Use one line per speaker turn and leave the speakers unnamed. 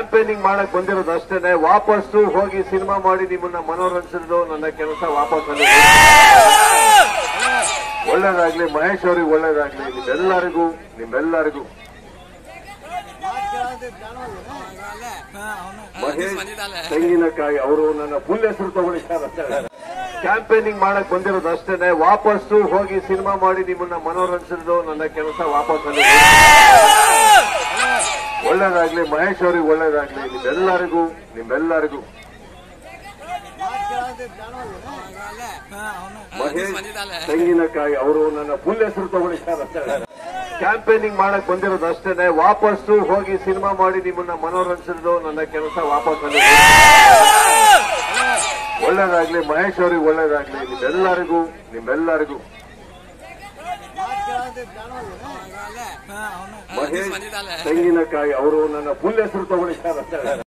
Campaigning ಮಾಡಕ್ ಬಂದಿರೋದು ಅಷ್ಟೇನೆ. ವಾಪಸ್ಸು ಹೋಗಿ ಸಿನಿಮಾ ಮಾಡಿ ನಿಮ್ಮನ್ನ ಮನೋರಂಜಿಸಿದ್ರು ನನ್ನ ಕೆಲಸ ವಾಪಸ್ ಒಳ್ಳೇದಾಗ್ಲಿ, ಮಹೇಶ್ ಅವ್ರಿಗೆ ಒಳ್ಳೇದಾಗ್ಲಿ, ನಿಮ್ಮೆಲ್ಲರಿಗೂ ನಿಮ್ಮೆಲ್ಲರಿಗೂ. ಮಹೇಶ್ ತೆಂಗಿನಕಾಯಿ, ಅವರು ನನ್ನ ಫುಲ್ ಹೆಸರು ತಗೊಳ್ಳಿದ್ದಾರೆ ಕ್ಯಾಂಪೇನಿಂಗ್ ಮಾಡಕ್ ಬಂದಿರೋದು ಅಷ್ಟೇನೆ. ವಾಪಸ್ಸು ಹೋಗಿ ಸಿನಿಮಾ ಮಾಡಿ ನಿಮ್ಮನ್ನ ಮನೋರಂಜಿಸಿದ್ರು ನನ್ನ ಕೆಲಸ ವಾಪಸ್ ಒಳ್ಳೇದಾಗ್ಲಿ, ಮಹೇಶ್ ಅವ್ರಿಗೆ ಒಳ್ಳೇದಾಗ್ಲಿ, ನಿಮ್ಮೆಲ್ಲರಿಗೂ ನಿಮ್ಮೆಲ್ಲರಿಗೂ. ಮಹೇಶ್ ತೆಂಗಿನಕಾಯಿ, ಅವರು ನನ್ನ ಫುಲ್ ಹೆಸರು ತಗೊಂಡಿದ್ದಾರೆ ಕ್ಯಾಂಪೇನಿಂಗ್ ಮಾಡಕ್ ಬಂದಿರೋದು ಅಷ್ಟೇನೆ. ವಾಪಸ್ಸು ಹೋಗಿ ಸಿನಿಮಾ ಮಾಡಿ ನಿಮ್ಮನ್ನ ಮನೋರಂಜಿಸಿದ್ರು ನನ್ನ ಕೆಲಸ ವಾಪಸ್ ಒಳ್ಳೇದಾಗ್ಲಿ, ಮಹೇಶ್ ಅವ್ರಿಗೆ ಒಳ್ಳೇದಾಗ್ಲಿ, ನಿಮ್ಮೆಲ್ಲರಿಗೂ ನಿಮ್ಮೆಲ್ಲರಿಗೂ. ಮಹೇಶ್ ತೆಂಗಿನಕಾಯಿ ಅವರು ನನ್ನ ಫುಲ್ ಹೆಸರು ತಗೊಳ್ಳಿದ್ದಾರೆ